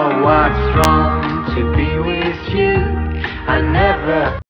know what's wrong to be with you.